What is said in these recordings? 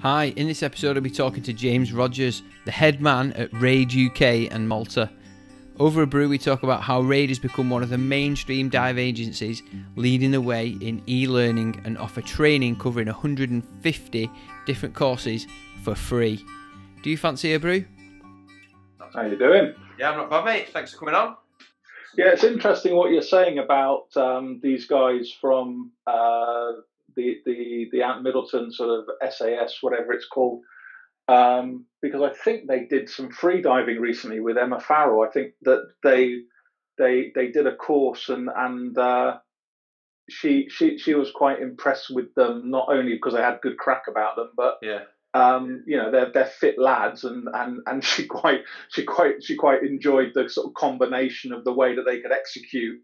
Hi, in this episode, I'll be talking to James Rogers, the head man at Raid UK and Malta. Over a brew, we talk about how Raid has become one of the mainstream dive agencies leading the way in e learning and offer training covering 150 different courses for free. Do you fancy a brew? How are you doing? Yeah, I'm not bad, mate. Thanks for coming on. Yeah, it's interesting what you're saying about um, these guys from uh, the the the Ant Middleton sort of SAS, whatever it's called, um, because I think they did some free diving recently with Emma Farrell. I think that they they they did a course and and uh, she she she was quite impressed with them not only because they had good crack about them, but yeah. Um, you know they're they're fit lads and, and and she quite she quite she quite enjoyed the sort of combination of the way that they could execute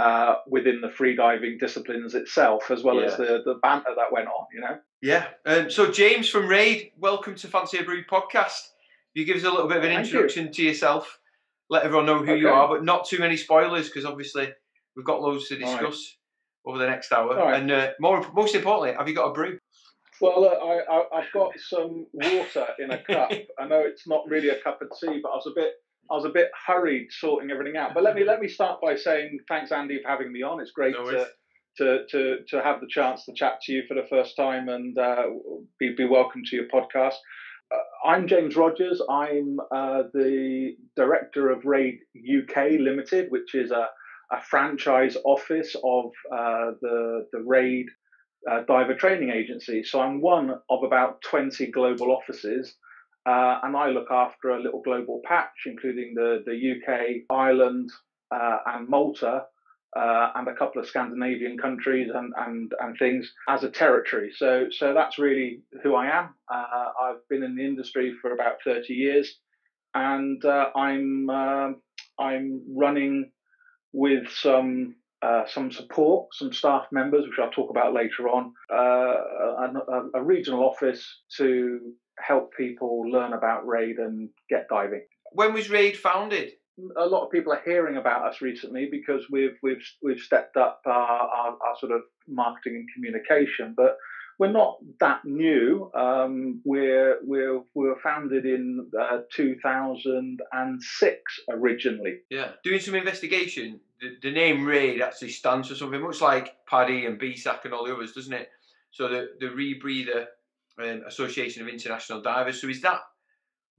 uh, within the freediving disciplines itself, as well yeah. as the, the banter that went on, you know? Yeah. Um, so, James from Raid, welcome to Fancy a Brew podcast. You give us a little bit of an Thank introduction you. to yourself, let everyone know who okay. you are, but not too many spoilers because obviously we've got loads to discuss right. over the next hour. Right. And uh, more, most importantly, have you got a brew? Well, uh, I, I, have got some water in a cup. I know it's not really a cup of tea, but I was a bit I was a bit hurried sorting everything out. But let me let me start by saying thanks, Andy, for having me on. It's great no to, to to to have the chance to chat to you for the first time and uh, be be welcome to your podcast. Uh, I'm James Rogers. I'm uh, the director of Raid UK Limited, which is a, a franchise office of uh, the the Raid uh, diver training agency. So I'm one of about 20 global offices. Uh, and I look after a little global patch, including the, the UK, Ireland, uh, and Malta, uh, and a couple of Scandinavian countries and, and, and things as a territory. So, so that's really who I am. Uh, I've been in the industry for about 30 years, and uh, I'm, um, I'm running with some uh, some support, some staff members, which I'll talk about later on, uh, a, a, regional office to help people learn about RAID and get diving. When was RAID founded? A lot of people are hearing about us recently because we've we've we've stepped up our, our, our sort of marketing and communication, but we're not that new. Um, we're we're we were founded in uh, 2006 originally. Yeah, doing some investigation. The, the name RAID actually stands for something much like PADI and BSAC and all the others, doesn't it? So the the rebreather um, Association of International Divers. So is that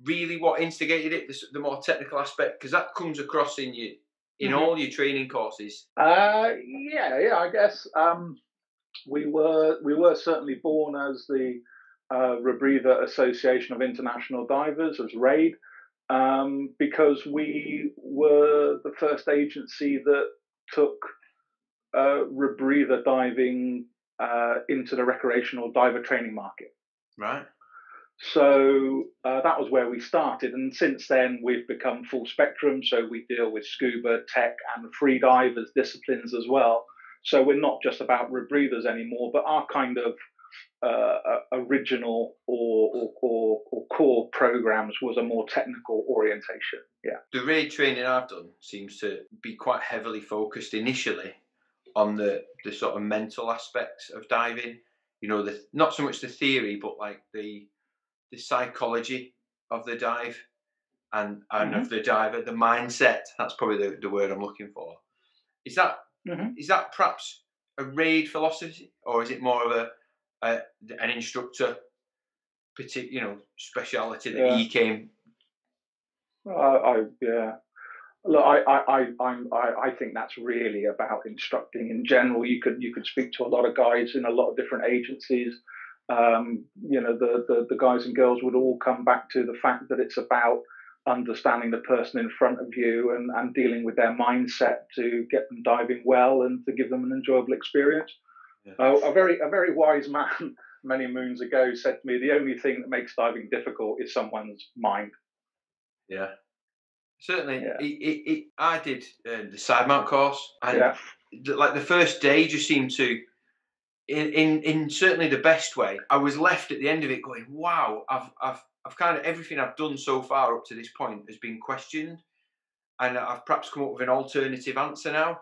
really what instigated it, the, the more technical aspect? Because that comes across in you in mm-hmm. all your training courses. Uh, yeah, yeah, I guess um, we were we were certainly born as the uh, Rebreather Association of International Divers, as RAID, um, because we were the first agency that took uh, rebreather diving uh, into the recreational diver training market. Right. So uh, that was where we started, and since then we've become full spectrum. So we deal with scuba, tech, and free divers disciplines as well. So we're not just about rebreathers anymore, but our kind of uh, uh original or, or, or, or, core programs was a more technical orientation. Yeah. The raid training I've done seems to be quite heavily focused initially on the, the sort of mental aspects of diving you know, the not so much the theory, but like the the psychology of the dive and and mm-hmm. of the diver, the mindset. That's probably the, the word I'm looking for. Is that mm-hmm. is that perhaps a raid philosophy, or is it more of a, a an instructor, particular you know, speciality that yeah. he came? Uh, I yeah, Look, I, I, I, I, I think that's really about instructing in general. You could you could speak to a lot of guys in a lot of different agencies. Um, you know, the, the the guys and girls would all come back to the fact that it's about understanding the person in front of you and, and dealing with their mindset to get them diving well and to give them an enjoyable experience. Yeah. Uh, a very a very wise man many moons ago said to me, the only thing that makes diving difficult is someone's mind. Yeah, Certainly, yeah. it, it, it, I did uh, the side mount course, and yeah. like the first day just seemed to, in, in in certainly the best way. I was left at the end of it going, "Wow, I've I've I've kind of everything I've done so far up to this point has been questioned, and I've perhaps come up with an alternative answer now,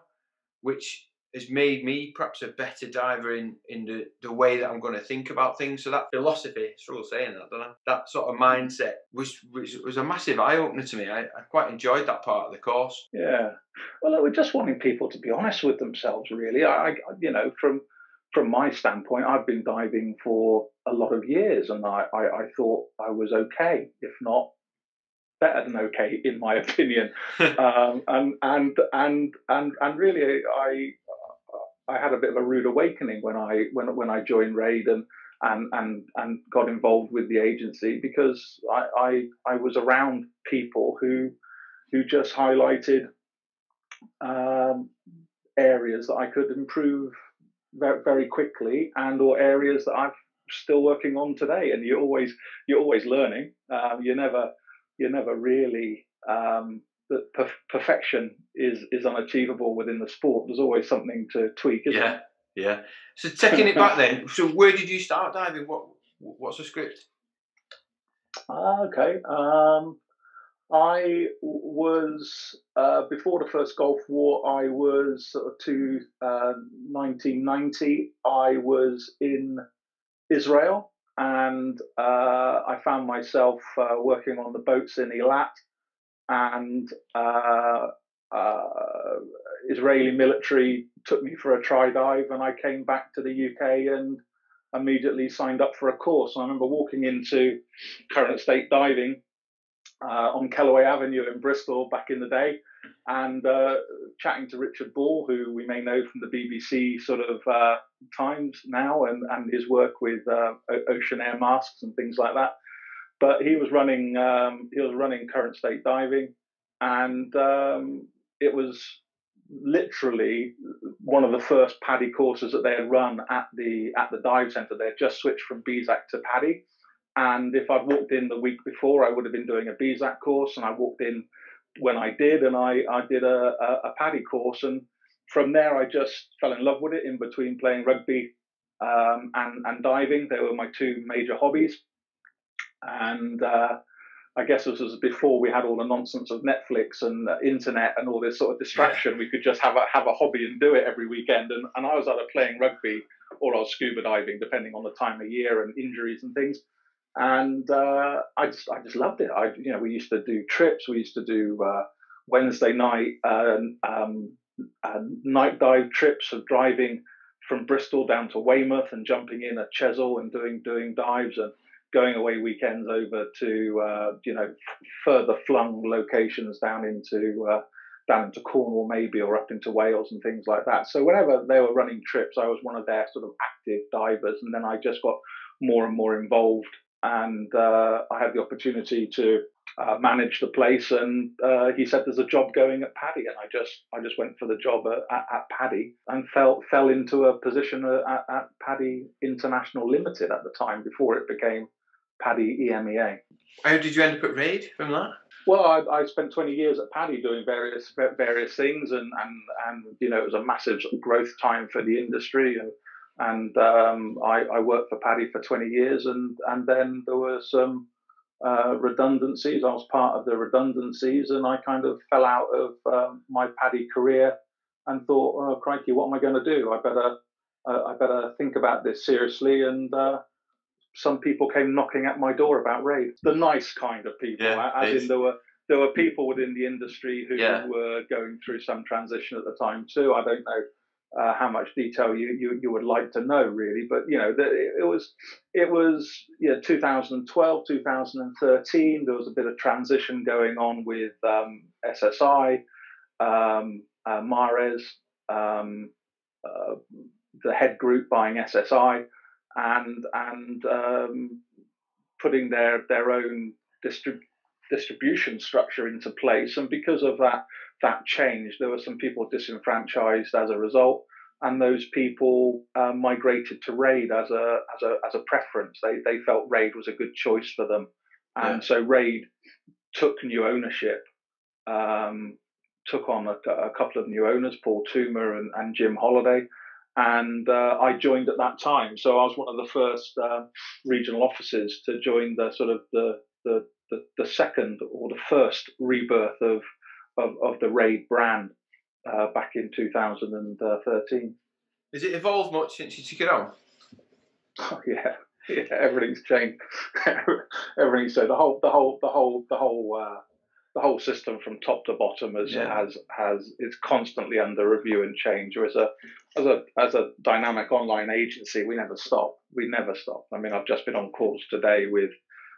which has made me perhaps a better diver in, in the, the way that I'm going to think about things. So that philosophy, struggle saying that, don't I? That sort of mindset was was, was a massive eye opener to me. I, I quite enjoyed that part of the course. Yeah. Well, we're just wanting people to be honest with themselves, really. I, you know, from from my standpoint, I've been diving for a lot of years, and I, I, I thought I was okay, if not better than okay, in my opinion. um, and and and and and really, I I had a bit of a rude awakening when I when when I joined Raid and and and and got involved with the agency because I I, I was around people who who just highlighted um, areas that I could improve very, very quickly and or areas that I'm still working on today. And you're always you're always learning. Um, you're never you're never really um, that per- perfection is is unachievable within the sport. There's always something to tweak, isn't yeah, Yeah. So taking it back then, so where did you start diving? What what's the script? Ah, okay. Um, I was uh, before the first Gulf War. I was sort of to uh, 1990. I was in Israel, and uh, I found myself uh, working on the boats in Eilat and uh, uh, Israeli military took me for a try dive, and I came back to the UK and immediately signed up for a course. I remember walking into current state diving uh, on Kellaway Avenue in Bristol back in the day, and uh, chatting to Richard Ball, who we may know from the BBC sort of uh, times now, and, and his work with uh, Oceanair masks and things like that. But he was running um, he was running current state diving, and um, it was literally one of the first PADI courses that they had run at the at the dive centre. They had just switched from BSAC to PADI, and if I'd walked in the week before, I would have been doing a BSAC course, and I walked in when I did, and I I did a, a, a PADI course, and from there I just fell in love with it. In between playing rugby um, and and diving, they were my two major hobbies and uh, I guess this was before we had all the nonsense of Netflix and internet and all this sort of distraction. Yeah. We could just have a have a hobby and do it every weekend. And, and I was either playing rugby or I was scuba diving, depending on the time of year and injuries and things. And uh, I just I just loved it. I you know we used to do trips. We used to do uh, Wednesday night um, uh, night dive trips of driving from Bristol down to Weymouth and jumping in at Chesil and doing doing dives and going away weekends over to uh, you know further flung locations down into uh, down into Cornwall maybe or up into Wales and things like that. So whenever they were running trips, I was one of their sort of active divers, and then I just got more and more involved, and uh, I had the opportunity to. Uh, manage the place, and uh, he said there's a job going at PADI, and I just I just went for the job at, at, at PADI and fell fell into a position at, at PADI International Limited at the time before it became PADI EMEA. How did you end up at Raid from that? Well, I, I, spent 20 years at PADI doing various various things, and, and, and you know it was a massive growth time for the industry, and and um, I, I, worked for PADI for 20 years, and and then there were some uh, redundancies. I was part of the redundancies, and I kind of fell out of um, my PADI career, and thought, oh crikey, what am I going to do? I better uh, I better think about this seriously, and uh, some people came knocking at my door about Raid. The nice kind of people, yeah, as in there were there were people within the industry who yeah. were going through some transition at the time too. I don't know uh, how much detail you, you you would like to know really, but you know the, it was it was yeah 2012 2013. There was a bit of transition going on with um, SSI, um, uh, Mares, um, uh, the head group buying SSI and and um, putting their their own distrib- distribution structure into place. And because of that that change, there were some people disenfranchised as a result, and those people uh, migrated to Raid as a as a as a preference. They they felt Raid was a good choice for them, and yeah. so Raid took new ownership. Um, took on a, a, couple of new owners, Paul Toomer and, and Jim Holiday, and uh, I joined at that time. So I was one of the first uh, regional officers to join the sort of the, the the, the second or the first rebirth of, of, of the Raid brand. uh, back in 2013. Has it evolved much since you took it on? Oh, yeah, yeah, everything's changed. Everything's so the whole, the whole, the whole, the whole, uh, the whole system from top to bottom has yeah. has has is constantly under review and change. Or as a as a as a dynamic online agency, we never stop. We never stop. I mean, I've just been on calls today with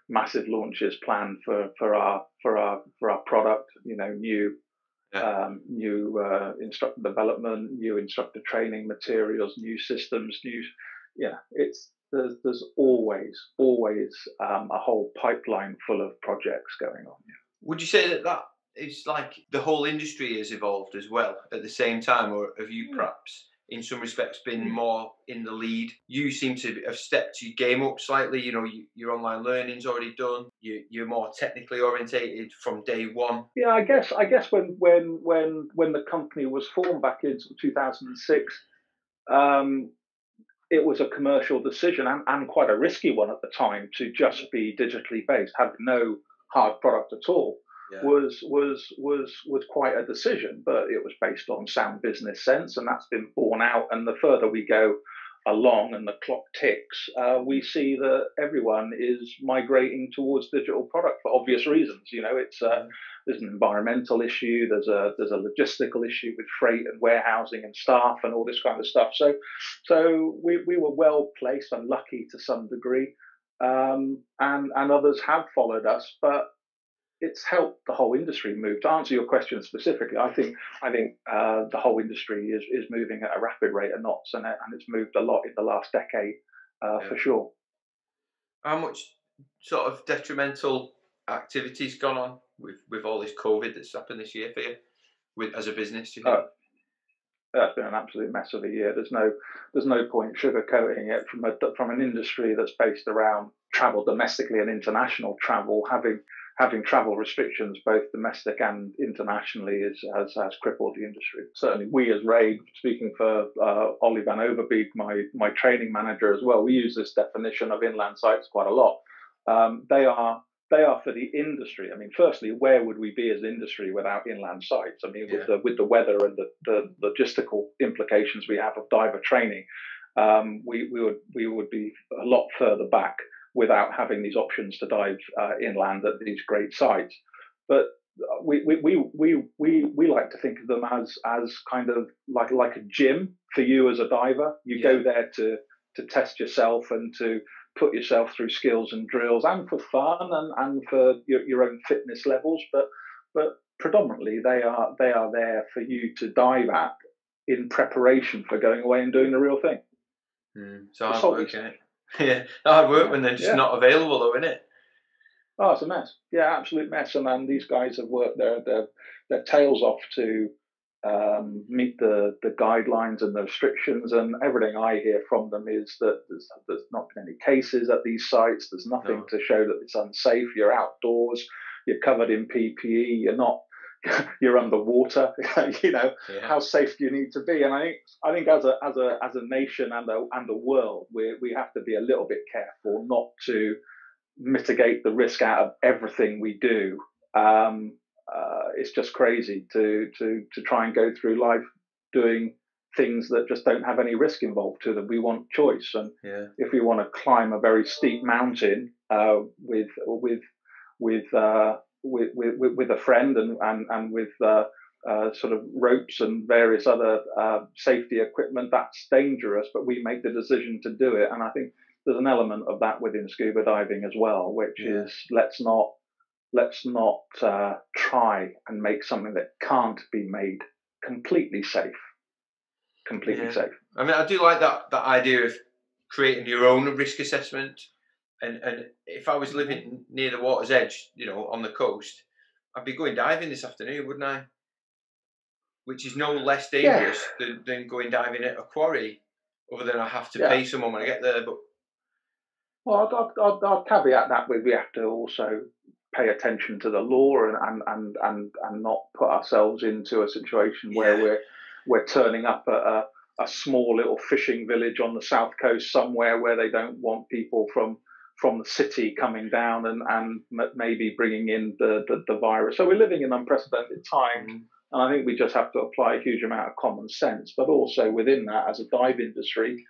massive launches planned for for our for our for our product. You know, new yeah. um, new uh, instructor development, new instructor training materials, new systems, new yeah. It's there's there's always always um, a whole pipeline full of projects going on. Yeah. Would you say that that is like the whole industry has evolved as well at the same time, or have you perhaps? in some respects been mm. more in the lead. You seem to have stepped your game up slightly. You know, you, your online learning's already done. You, you're more technically orientated from day one. Yeah, I guess. I guess when when when when the company was formed back in 2006, um, it was a commercial decision and, and quite a risky one at the time to just be digitally based, have no hard product at all yeah. was was was was quite a decision, but it was based on sound business sense, and that's been borne out. And the further we go along and the clock ticks, uh, we see that everyone is migrating towards digital product for obvious reasons. You know, it's uh, there's an environmental issue, there's a there's a logistical issue with freight and warehousing and staff and all this kind of stuff. So, so we we were well placed and lucky to some degree. Um, and and others have followed us, but it's helped the whole industry move. To answer your question specifically, I think I think uh, the whole industry is is moving at a rapid rate of knots, and, and it's moved a lot in the last decade uh, yeah. for sure. How much sort of detrimental activities gone on with with all this COVID that's happened this year for you, with as a business? Do you think? Uh, that's been an absolute mess of a year. There's no there's no point sugarcoating it from a from an industry that's based around travel domestically and international travel having having travel restrictions, both domestic and internationally, is, has, has crippled the industry. Certainly, we as RAID, speaking for uh, Ollie van Overbeek, my, my training manager as well, we use this definition of inland sites quite a lot. Um, they are they are for the industry. I mean, firstly, where would we be as industry without inland sites? I mean, yeah. with the with the weather and the, the logistical implications we have of diver training, um, we, we would we would be a lot further back without having these options to dive uh, inland at these great sites. But we, we, we, we, we, we like to think of them as, as kind of like, like a gym for you as a diver. You yeah. go there to, to test yourself and to put yourself through skills and drills and for fun and, and for your, your own fitness levels. But, but predominantly they are, they are there for you to dive at in preparation for going away and doing the real thing. Mm, so hard work, yeah, hard work when they're just yeah. not available, though, isn't it? Oh, it's a mess. Yeah, absolute mess. And then these guys have worked their their, their tails off to um, meet the, the guidelines and the restrictions. And everything I hear from them is that there's, there's not been any cases at these sites. There's nothing no. to show that it's unsafe. You're outdoors. You're covered in PPE. You're not you're underwater. you know, yeah. how safe do you need to be? And I think I think as a as a as a nation and a and a world, we we have to be a little bit careful not to mitigate the risk out of everything we do. Um, uh, it's just crazy to to to try and go through life doing things that just don't have any risk involved to them. We want choice, and yeah. if we want to climb a very steep mountain uh, with with with uh, with, with, with a friend and, and, and with uh, uh, sort of ropes and various other uh, safety equipment, that's dangerous, but we make the decision to do it. And I think there's an element of that within scuba diving as well, which yeah. is let's not let's not uh, try and make something that can't be made completely safe. Completely yeah. safe. I mean, I do like that that idea of creating your own risk assessment and and if I was living near the water's edge, you know, on the coast, I'd be going diving this afternoon, wouldn't I? Which is no less dangerous yeah. than, than going diving at a quarry, other than I have to yeah. pay someone when I get there. But well, I'd, I'd, I'd caveat that with we have to also pay attention to the law and and and and, and not put ourselves into a situation where yeah. we're we're turning up at a, a small little fishing village on the south coast somewhere where they don't want people from from the city coming down and, and maybe bringing in the, the, the, virus. So we're living in unprecedented times. Mm-hmm. And I think we just have to apply a huge amount of common sense, but also within that, as a dive industry,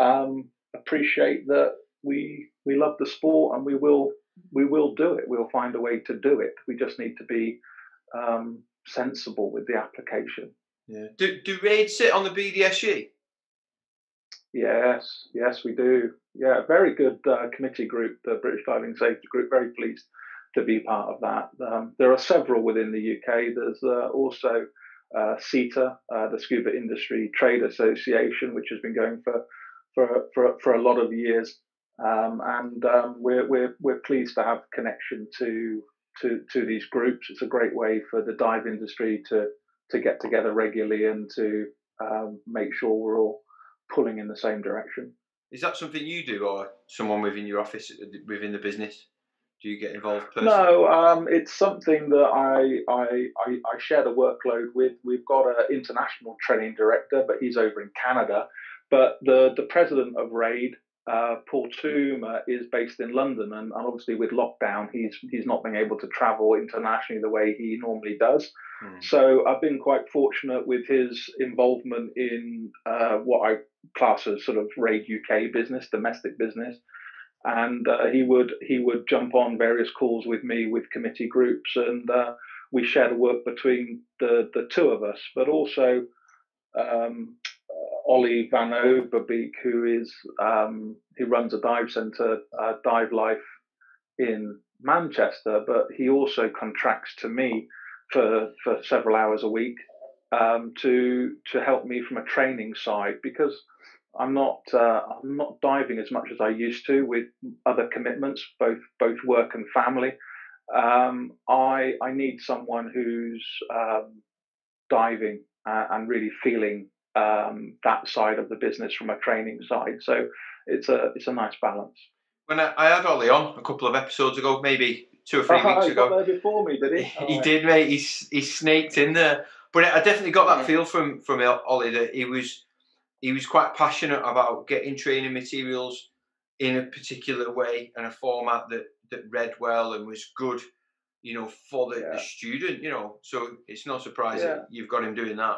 um, appreciate that we we love the sport and we will we will do it. We'll find a way to do it. We just need to be um, sensible with the application. Yeah. Do do raids sit on the BDSG? Yes, yes, we do. Yeah, very good uh, committee group, the British Diving Safety Group. Very pleased to be part of that. Um, there are several within the UK. There's uh, also uh, SITA, uh, the Scuba Industry Trade Association, which has been going for for for, for a lot of years, um, and um, we're we're we're pleased to have connection to to to these groups. It's a great way for the dive industry to to get together regularly and to um, make sure we're all pulling in the same direction. Is that something you do, or someone within your office, within the business? Do you get involved personally? No, um, it's something that I, I, I I share the workload with. We've got an international training director, but he's over in Canada. But the the president of RAID, uh, Paul Toom, uh, is based in London, and, and, obviously with lockdown, he's he's not been able to travel internationally the way he normally does. Mm. So I've been quite fortunate with his involvement in uh, what I class as sort of RAID UK business, domestic business, and uh, he would he would jump on various calls with me with committee groups, and uh, we share the work between the the two of us, but also. Um, Ollie Van Overbeek, who is um, he runs a dive centre, uh, Dive Life in Manchester, but he also contracts to me for for several hours a week um, to to help me from a training side because I'm not uh, I'm not diving as much as I used to with other commitments, both both work and family. Um, I I need someone who's um, diving uh, and really feeling um, that side of the business from a training side. So it's a it's a nice balance. When I, I had Ollie on a couple of episodes ago, maybe two or three oh, weeks he ago. Before me, did he? Oh, he did, mate. He he snaked in there, but I definitely got that yeah. feel from from Ollie that he was he was quite passionate about getting training materials in a particular way and a format that that read well and was good you know, for the, yeah. the, student, you know. So it's not surprising yeah. you've got him doing that.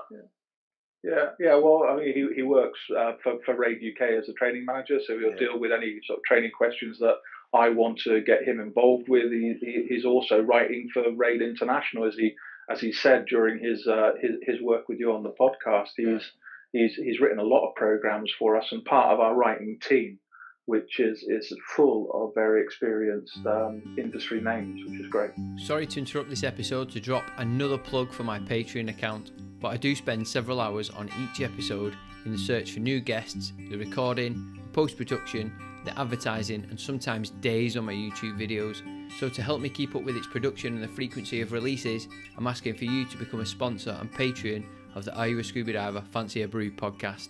Yeah. Yeah. Well, I mean, he, he works uh, for for RAID UK as a training manager, so he'll yeah. deal with any sort of training questions that I want to get him involved with. He, he, he's also writing for RAID International, as he as he said during his uh, his, his work with you on the podcast. He's yeah. he's he's written a lot of programs for us and part of our writing team, which is is full of very experienced um, industry names, which is great. Sorry to interrupt this episode to drop another plug for my Patreon account but I do spend several hours on each episode in the search for new guests, the recording, post production, the advertising, and sometimes days on my YouTube videos. So, to help me keep up with its production and the frequency of releases, I'm asking for you to become a sponsor and Patreon of the Are You a Scuba Diver Fancy a Brew podcast.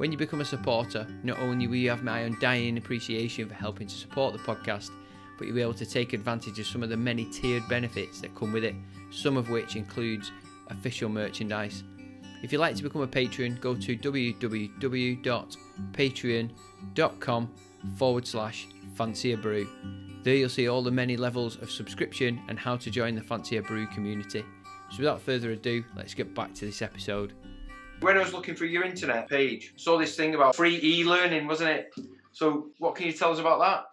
When you become a supporter, not only will you have my undying appreciation for helping to support the podcast, but you'll be able to take advantage of some of the many tiered benefits that come with it, some of which includes official merchandise. If you'd like to become a patron, go to www.patreon.com forward slash fancy a brew. There you'll see all the many levels of subscription and how to join the Fancy a Brew community. So without further ado, let's get back to this episode. When I was looking through your internet page, saw this thing about free e-learning, wasn't it? So what can you tell us about that?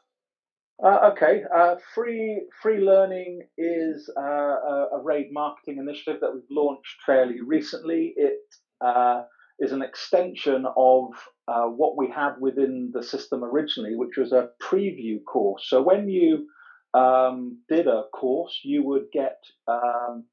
Uh, okay, uh, free free learning is uh, a, RAID marketing initiative that we've launched fairly recently. It uh, is an extension of uh, what we had within the system originally, which was a preview course. So when you um, did a course, you would get um,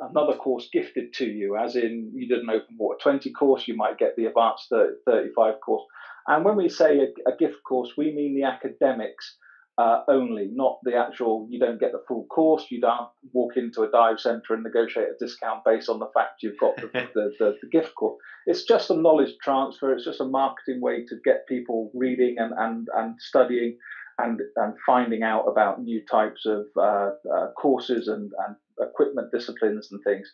another course gifted to you, as in you did an open water 20 course, you might get the advanced 35 course. And when we say a, a gift course, we mean the academics uh, only, not the actual. You don't get the full course. You don't walk into a dive center and negotiate a discount based on the fact you've got the, the, the, the, gift course. It's just a knowledge transfer. It's just a marketing way to get people reading and and, and studying. And, and finding out about new types of uh, uh, courses and, and equipment disciplines and things.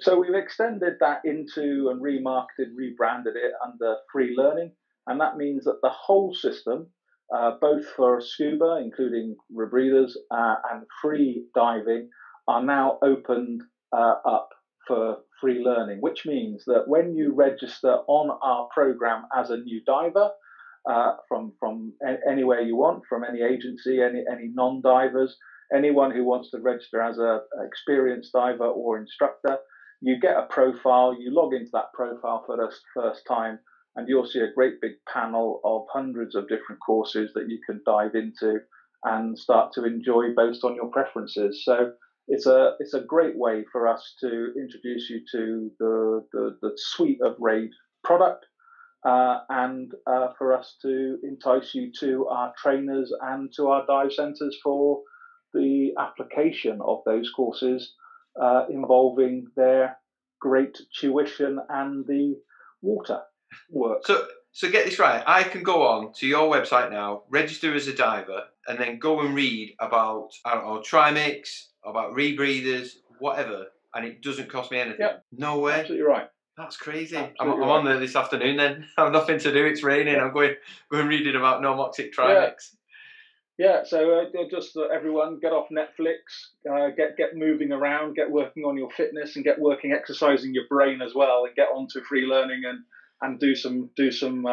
So we've extended that into and remarketed, rebranded it under free learning. And that means that the whole system, uh, both for scuba, including rebreathers, uh, and free diving, are now opened uh, up for free learning, which means that when you register on our program as a new diver, uh, from from a- anywhere you want, from any agency, any any non-divers, anyone who wants to register as a, experienced diver or instructor, you get a profile. You log into that profile for the first time, and you'll see a great big panel of hundreds of different courses that you can dive into and start to enjoy based on your preferences. So it's a it's a great way for us to introduce you to the the, the suite of RAID product uh, and uh, for us to entice you to our trainers and to our dive centres for the application of those courses uh, involving their great tuition and the water work. So, so get this right. I can go on to your website now, register as a diver, and then go and read about I don't know trimix, about rebreathers, whatever, and it doesn't cost me anything. Yep. No way. Absolutely right. That's crazy. I'm, I'm on there this afternoon. Then I have nothing to do. It's raining. I'm going going reading about normoxic trimix. Yeah, so uh, just uh, everyone get off Netflix, uh, get get moving around, get working on your fitness, and get working exercising your brain as well, and get onto free learning and and do some do some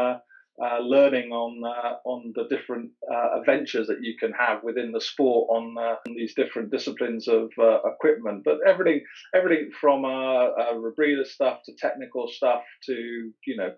uh, learning on uh, on the different uh, adventures that you can have within the sport on, uh, on these different disciplines of uh, equipment. But everything everything from uh, uh, rebreather stuff to technical stuff to you know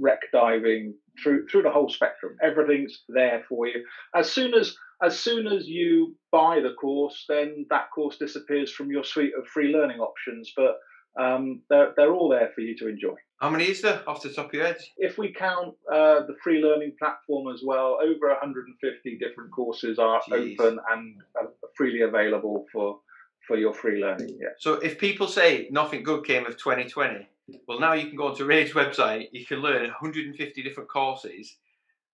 wreck diving through through the whole spectrum. Everything's there for you. As soon as as soon as you buy the course, then that course disappears from your suite of free learning options. But um, they're they're all there for you to enjoy. How many is there off the top of your head? If we count uh, the free learning platform as well, over 150 different courses are Jeez. open and uh, freely available for for your free learning. Yeah. So if people say nothing good came of 2020, well now you can go onto Rage's website, you can learn 150 different courses,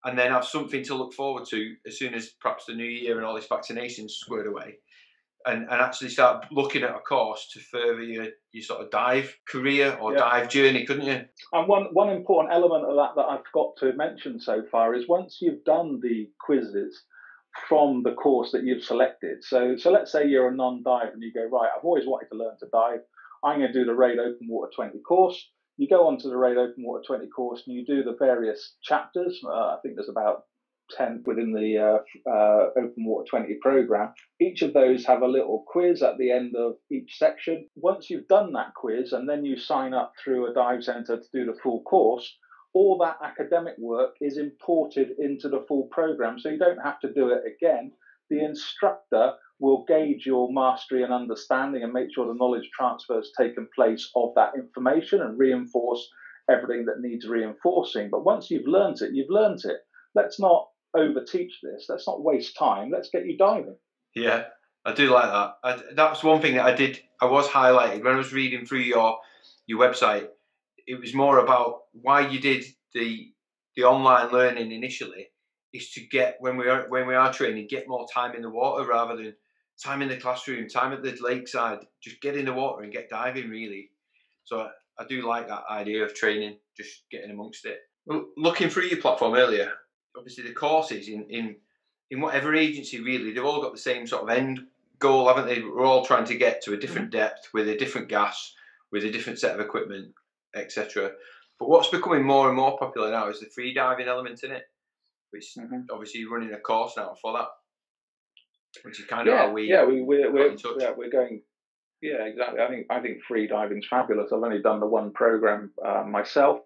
and then have something to look forward to as soon as perhaps the new year and all this vaccinations squared away. And, and actually start looking at a course to further your, your sort of dive career or Yeah. dive journey, couldn't you? And one, one important element of that that I've got to mention so far is once you've done the quizzes from the course that you've selected. So, so let's say you're a non-dive and you go, right, I've always wanted to learn to dive. I'm going to do the Raid Open Water 20 course. You go onto the Raid Open Water 20 course and you do the various chapters. Uh, I think there's about 10 within the uh, uh, Open Water 20 program. Each of those have a little quiz at the end of each section. Once you've done that quiz and then you sign up through a dive center to do the full course, all that academic work is imported into the full program. So you don't have to do it again. The instructor will gauge your mastery and understanding and make sure the knowledge transfer has taken place of that information and reinforce everything that needs reinforcing. But once you've learnt it, you've learnt it. Let's not overteach this. Let's not waste time. Let's get you diving. Yeah, I do like that. I, that's one thing that I did. I was highlighted when I was reading through your your website. It was more about why you did the the online learning initially is to get when we are when we are training, get more time in the water rather than time in the classroom, time at the lakeside. Just get in the water and get diving really. So I, I do like that idea of training, just getting amongst it. Looking through your platform earlier, obviously the courses in in in whatever agency really, they've all got the same sort of end goal, haven't they? We're all trying to get to a different depth with a different gas, with a different set of equipment, etc. But what's becoming more and more popular now is the free diving element in it, which Mhm. obviously you're running a course now for that, which is kind of yeah, how we yeah, we we're we're, in touch. yeah, we're going. Yeah, exactly. I think I think free diving's fabulous. I've only done the one program uh, myself,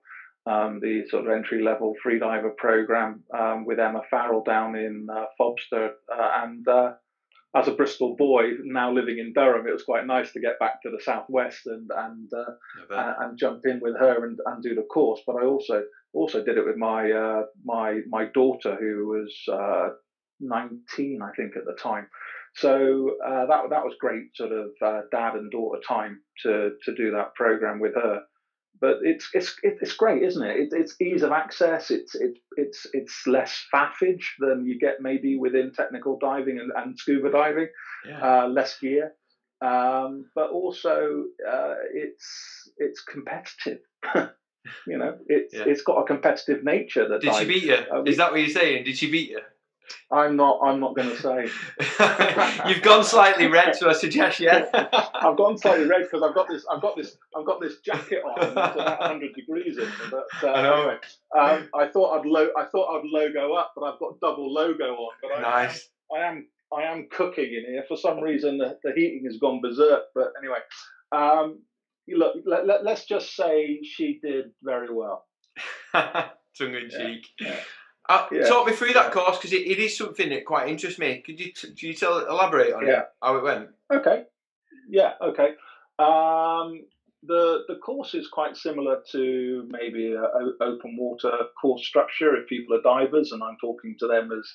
um, the sort of entry level freediver program um, with Emma Farrell down in uh, Vobster, uh, and uh, as a Bristol boy now living in Durham, it was quite nice to get back to the southwest and and uh, and, jump in with her and, and do the course. But I also also did it with my uh, my my daughter who was uh, 19, I think, at the time. So uh, that that was great, sort of uh, dad and daughter time to to do that program with her. But it's it's it's great, isn't it? it it's ease of access. It's it's it's it's less faffage than you get maybe within technical diving and, and scuba diving yeah. uh, less gear, um, but also uh, it's it's competitive. you know, it's Yeah. it's got a competitive nature that Did she beat you? uh, we- is that what you're saying? Did she beat you? I'm not. I'm not going to say. You've gone slightly red, so I suggest yeah. I've gone slightly red because I've got this. I've got this. I've got this jacket on. It's about 100 degrees in. But uh, I know. anyway, um, I thought I'd lo- I thought I'd logo up, but I've got double logo on. But I, Nice. I am. I am cooking in here. For some reason, the, the heating has gone berserk. But anyway, um, look. Let, let, let's just say she did very well. Tongue in Yeah, cheek. yeah. Uh, Yeah. Talk me through that course because it, it is something that quite interests me. Could you t- do you tell elaborate on Yeah. it how it went? Okay. Yeah. Okay. Um, the the course is quite similar to maybe a, o- open water course structure if people are divers, and I'm talking to them as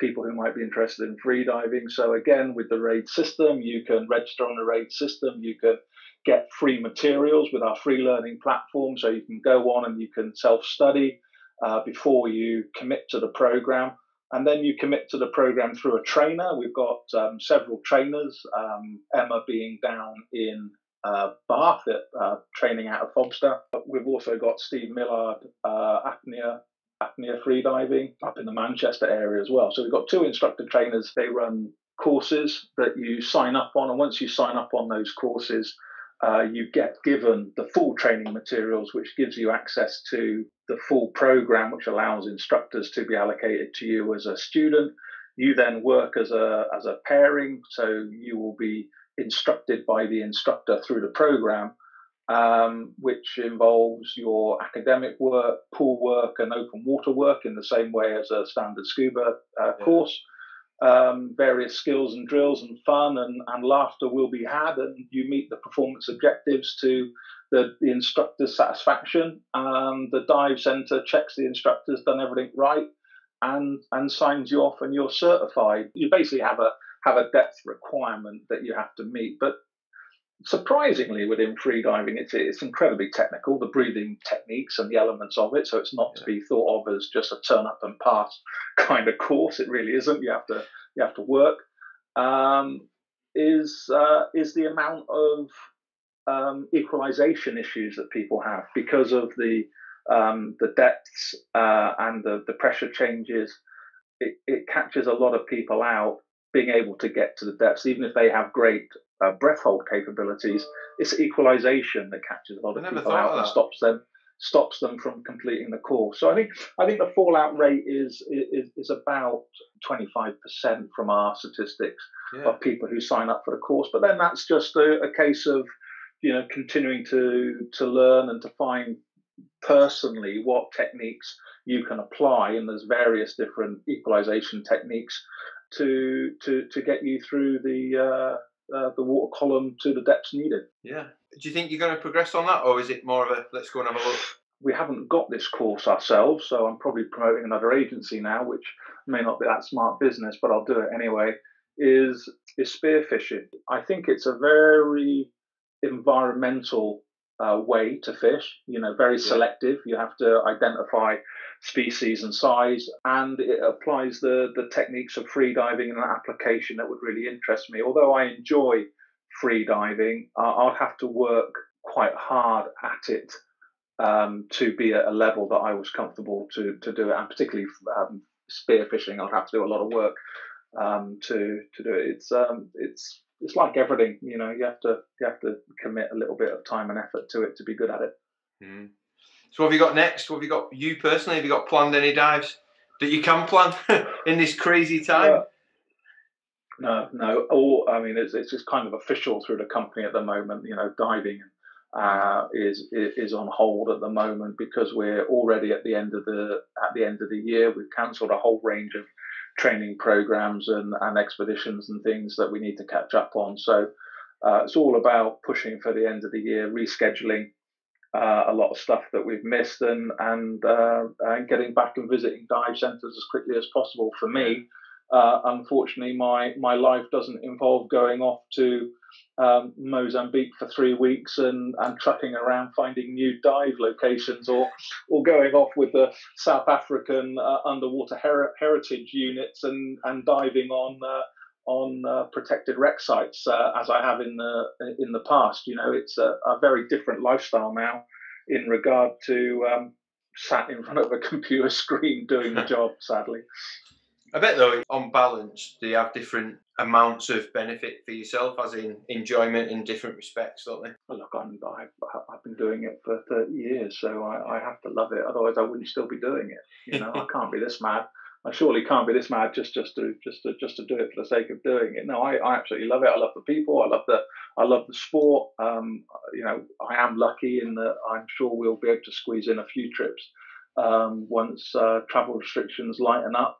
people who might be interested in free diving. So again, with the RAID system, you can register on the RAID system. You can get free materials with our free learning platform, so you can go on and you can self study uh, before you commit to the program and then you commit to the program through a trainer. We've got um, several trainers, um, Emma being down in uh, Bath, at, uh, training out of Vobster. We've also got Steve Millard, uh, apnea, apnea freediving up in the Manchester area as well. So we've got two instructor trainers. They run courses that you sign up on, and once you sign up on those courses, uh, you get given the full training materials, which gives you access to the full program, which allows instructors to be allocated to you as a student. You then work as a as a pairing, so you will be instructed by the instructor through the program, um, which involves your academic work, pool work, and open water work in the same way as a standard scuba uh, Yeah. course um, various skills and drills and fun and, and laughter will be had, and you meet the performance objectives to the, the instructor's satisfaction. And the dive centre checks the instructor's done everything right and and signs you off, and you're certified. You basically have a have a depth requirement that you have to meet, but surprisingly within freediving it's it's incredibly technical the breathing techniques and the elements of it so it's not to be thought of as just a turn up and pass kind of course it really isn't you have to you have to work. Um, is uh, is the amount of um, equalization issues that people have because of the um, the depths uh, and the, the pressure changes it, it catches a lot of people out being able to get to the depths even if they have great uh, breath hold capabilities it's equalization that catches a lot of people out of and stops them stops them from completing the course so i think i think the fallout rate is is, is about 25% from our statistics Yeah. of people who sign up for the course. But then that's just a, a case of you know continuing to to learn and to find personally what techniques you can apply, and there's various different equalization techniques to to to get you through the uh, uh, the water column to the depths needed. Yeah. Do you think you're going to progress on that, or is it more of a let's go and have a look? we haven't got this course ourselves, so I'm probably promoting another agency now, which may not be that smart business, but I'll do it anyway. Is is spearfishing? I think it's a very environmental uh, way to fish. You know, very Yeah. selective. You have to identify species and size, and it applies the the techniques of free diving in an application that would really interest me. Although I enjoy free diving, I- I'll have to work quite hard at it um, to be at a level that I was comfortable to to do it, and particularly um, spearfishing, I'd have to do a lot of work um, to to do it. It's um, it's it's like everything, you know. You have to you have to commit a little bit of time and effort to it to be good at it. Mm. So what have you got next? What have you got you personally? Have you got planned any dives that you can plan in this crazy time? No, no. All I mean, it's it's just kind of official through the company at the moment. You know, diving uh, is is on hold at the moment because we're already at the end of the at the end of the year. We've cancelled a whole range of training programs and, and expeditions and things that we need to catch up on. So uh, it's all about pushing for the end of the year, rescheduling uh, a lot of stuff that we've missed, and and uh, and getting back and visiting dive centres as quickly as possible. For me, uh, unfortunately, my my life doesn't involve going off to um, Mozambique for three weeks and, and trucking around finding new dive locations or or going off with the South African uh, underwater her- heritage units and, and diving on uh, on uh, protected wreck sites uh, as I have in the in the past. You know, it's a, a very different lifestyle now in regard to um, sat in front of a computer screen doing the job. Sadly, I bet though, on balance, they have different amounts of benefit for yourself, as in enjoyment in different respects, don't they? Well, look, I'm, I've, I've been doing it for 30 years, so I, I have to love it. Otherwise, I wouldn't still be doing it. You know, I can't be this mad. I surely can't be this mad just just to just to just to do it for the sake of doing it. No, I, I absolutely love it. I love the people. I love the I love the sport. Um, you know, I am lucky in that I'm sure we'll be able to squeeze in a few trips um, once uh, travel restrictions lighten up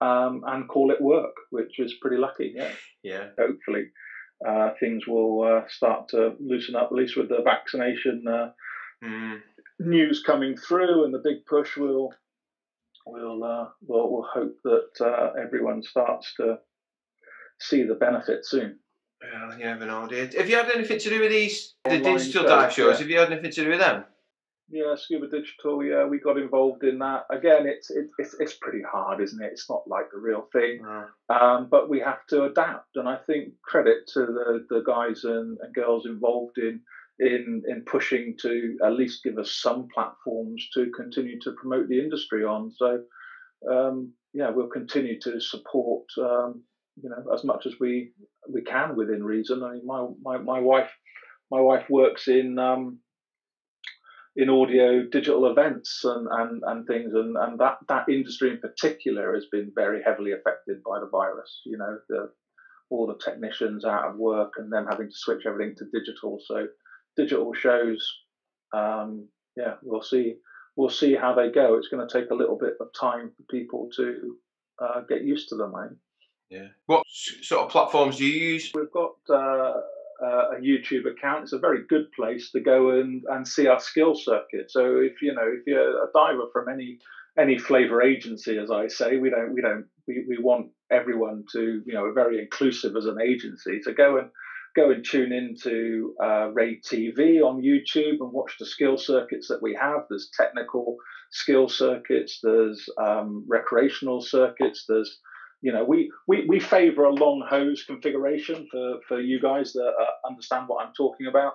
um, and call it work, which is pretty lucky. Yeah. Yeah. Hopefully, uh, things will uh, start to loosen up, at least with the vaccination Mm. news coming through and the big push. We'll we'll uh, we'll, we'll hope that uh, everyone starts to see the benefit soon. Well, you never know, dude. Have you had anything to do with these the Online digital shows, dive shows? yeah. Have you had anything to do with them? Yeah, Scuba Digital. Yeah, we got involved in that. Again, it's it, it's it's pretty hard, isn't it? It's not like the real thing. No. um, but we have to adapt. And I think credit to the, the guys and, and girls involved in in in pushing to at least give us some platforms to continue to promote the industry on. So um, yeah, we'll continue to support um, you know as much as we we can within reason. I mean, my my, my wife my wife works in um, in audio digital events and, and, and things and, and that, that industry in particular has been very heavily affected by the virus you know the all the technicians out of work and them having to switch everything to digital so digital shows um, yeah we'll see we'll see how they go it's going to take a little bit of time for people to uh, get used to them think. Yeah. What sort of platforms do you use? We've got uh, uh, a YouTube account. It's a very good place to go and, and see our skill circuit. So if you know if you're a diver from any any flavor agency, as I say, we don't we don't we, we want everyone to you know we're very inclusive as an agency. So go and go and tune into uh, Raid TV on YouTube and watch the skill circuits that we have. There's technical skill circuits. There's um, recreational circuits. There's you know, we, we, we favor a long hose configuration for, for you guys that uh, understand what I'm talking about.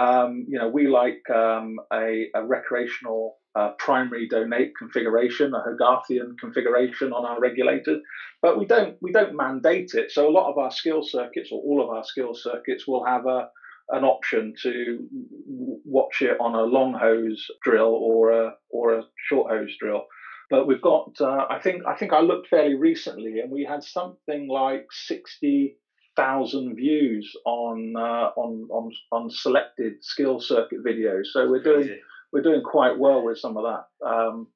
Um, you know, we like um, a, a recreational uh, primary donate configuration, a Hogarthian configuration on our regulators, but we don't we don't mandate it. So a lot of our skill circuits, or all of our skill circuits, will have a an option to watch it on a long hose drill or a or a short hose drill but we've got uh, I think I think I looked fairly recently and we had something like sixty thousand views on uh, on on on selected skill circuit videos. So we're doing Crazy. We're doing quite well with some of that. Um,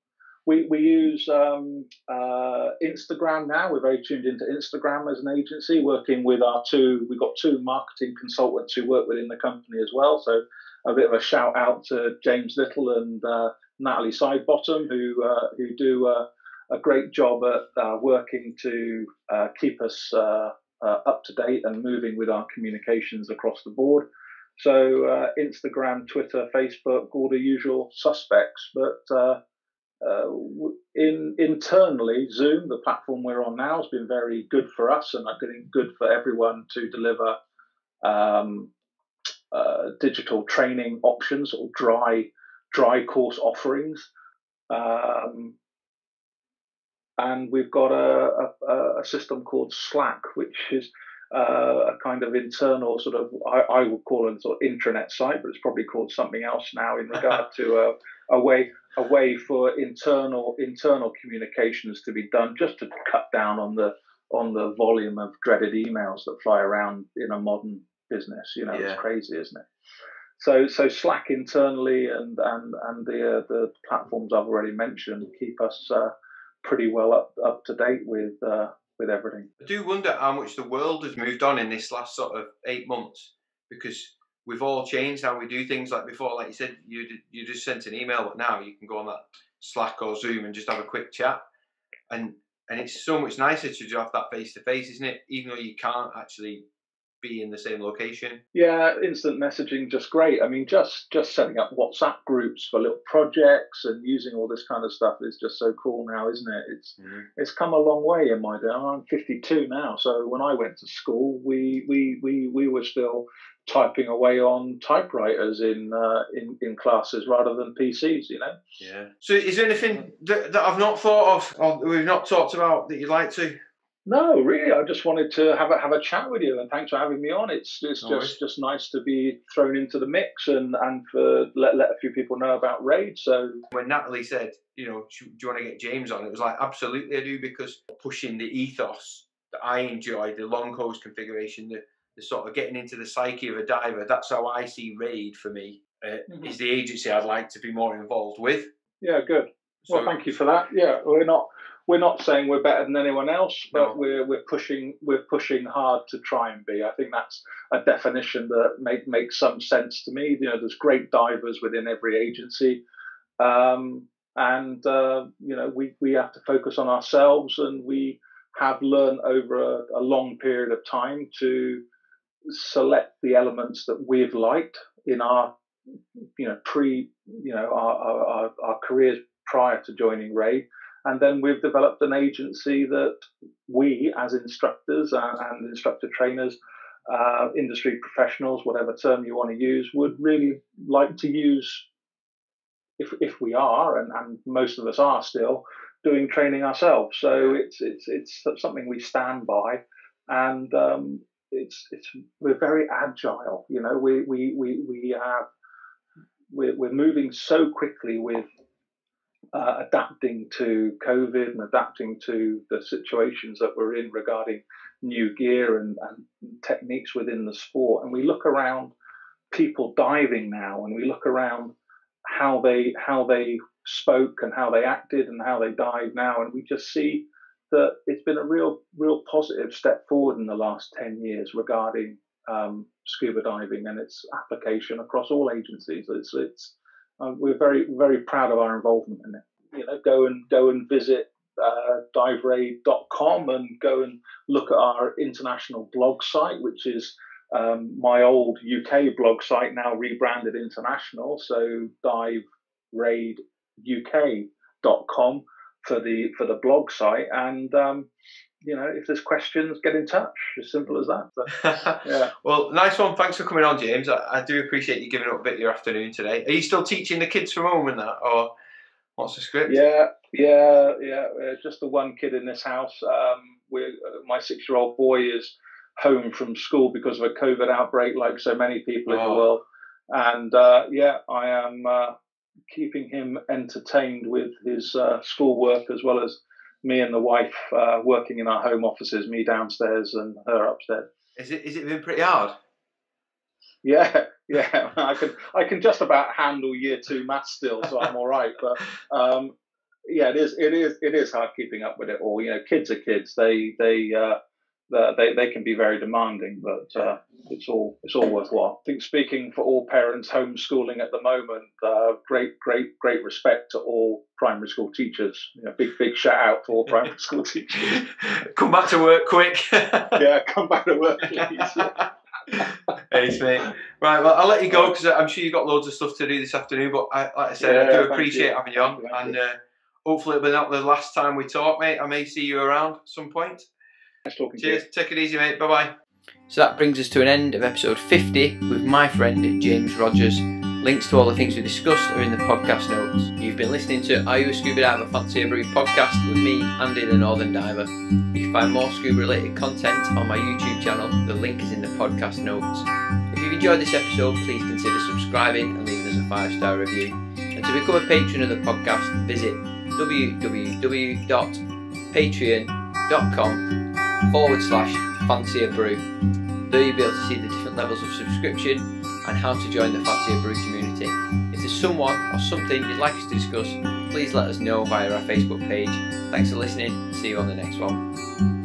we we use um, uh, Instagram now. We're very tuned into Instagram as an agency, working with our two. We've got two marketing consultants who work within the company as well. So a bit of a shout out to James Little and uh, Natalie Sidebottom, who uh, who do uh, a great job at uh, working to uh, keep us up to date and moving with our communications across the board. So uh, Instagram, Twitter, Facebook, all the usual suspects. But uh, uh, in internally, Zoom, the platform we're on now, has been very good for us and I think good for everyone to deliver um, uh, digital training options or dry dry course offerings. Um, and we've got a, a, a system called Slack, which is uh, a kind of internal sort of I, I would call it sort of intranet site, but it's probably called something else now in regard to a, a way a way for internal internal communications to be done, just to cut down on the on the volume of dreaded emails that fly around in a modern business. You know, Yeah. it's crazy, isn't it? So so Slack internally and and and the uh, the platforms I've already mentioned keep us uh, pretty well up up to date with uh, with everything. I do wonder how much the world has moved on in this last sort of eight months because we've all changed how we do things. Like before, like you said, you you just sent an email, but now you can go on that Slack or Zoom and just have a quick chat, and and it's so much nicer to have that face to face, isn't it? Even though you can't actually be in the same location. Yeah, instant messaging just great. I mean, just just setting up WhatsApp groups for little projects and using all this kind of stuff is just so cool now, isn't it? It's mm-hmm. it's come a long way in my day. I'm 52 now, so when I went to school, we we we we were still typing away on typewriters in uh, in in classes rather than PCs. You know. Yeah. So, is there anything that, that I've not thought of, or we've not talked about that you'd like to? No, really. I just wanted to have a have a chat with you, and thanks for having me on. It's it's just right. just nice to be thrown into the mix and and for let let a few people know about Raid. So when Natalie said, you know, do you want to get James on? It was like absolutely I do because pushing the ethos that I enjoy, the long hose configuration, the the sort of getting into the psyche of a diver. That's how I see Raid for me. Uh, mm-hmm. Is the agency I'd like to be more involved with. Yeah, good. So, well, thank you for that. Yeah, we're not we're not saying we're better than anyone else, but no. we're we're pushing we're pushing hard to try and be. I think that's a definition that make makes some sense to me. You know, there's great divers within every agency, um, and uh, you know we we have to focus on ourselves, and we have learned over a, a long period of time to select the elements that we've liked in our you know pre you know our, our, our careers prior to joining Raid and then we've developed an agency that we, as instructors and, instructor trainers, uh, industry professionals, whatever term you want to use, would really like to use, if, if we are, and, and most of us are still, doing training ourselves. So it's, it's, it's something we stand by. And um, it's, it's, we're very agile. You know, we, we, we, we have, we're, we're moving so quickly with uh, adapting to COVID and adapting to the situations that we're in regarding new gear and, and, techniques within the sport. And we look around people diving now, and we look around how they how they spoke and how they acted and how they dive now, and we just see that it's been a real real positive step forward in the last ten years regarding um, scuba diving and its application across all agencies. It's it's uh, we're very very proud of our involvement in it. You know, go and go and visit uh, diveraid.com and go and look at our international blog site, which is um, my old UK blog site now rebranded international. So diveraiduk.com for the for the blog site and um, you know, if there's questions, get in touch. As simple as that. So, yeah. well, nice one. Thanks for coming on, James. I, I, do appreciate you giving up a bit of your afternoon today. Are you still teaching the kids from home and that, or what's the script? Yeah, yeah, yeah. Uh, just the one kid in this house. Um, we uh, my six-year-old boy is home from school because of a COVID outbreak, like so many people oh. in the oh. world. And uh, yeah, I am uh, keeping him entertained with his uh, schoolwork as well as me and the wife uh, working in our home offices, me downstairs and her upstairs. Is it is it been pretty hard? Yeah, yeah. I can I can just about handle year two maths still, so I'm all right. But um, yeah, it is it is it is hard keeping up with it all. You know, kids are kids. They they uh, they, they can be very demanding, but uh, it's all it's all worthwhile. I think speaking for all parents homeschooling at the moment, uh, great great great respect to all primary school teachers. You know, big big shout out to all primary school teachers. come back to work quick. yeah, come back to work, please. Thanks, mate. Right, well, I'll let you go because I'm sure you've got loads of stuff to do this afternoon. But I, like I said, yeah, I do appreciate you. having you on, and uh, hopefully it'll be not the last time we talk, mate. I may see you around at some point. Nice talking Cheers. Take it easy, mate. Bye bye. So that brings us to an end of episode 50 with my friend James Rogers. Links to all the things we discussed are in the podcast notes. You've been listening to Are You a Scuba Diver Fancy a Brew podcast with me, Andy the Northern Diver. You can find more scuba related content on my YouTube channel. The link is in the podcast notes. If you've enjoyed this episode, please consider subscribing and leaving us a five star review. And to become a patron of the podcast, visit www.patreon.com forward slash fancy a brew. There you'll be able to see the different levels of subscription and how to join the fancy a brew community. If there's someone or something you'd like us to discuss, please let us know via our Facebook page. Thanks for listening. See you on the next one.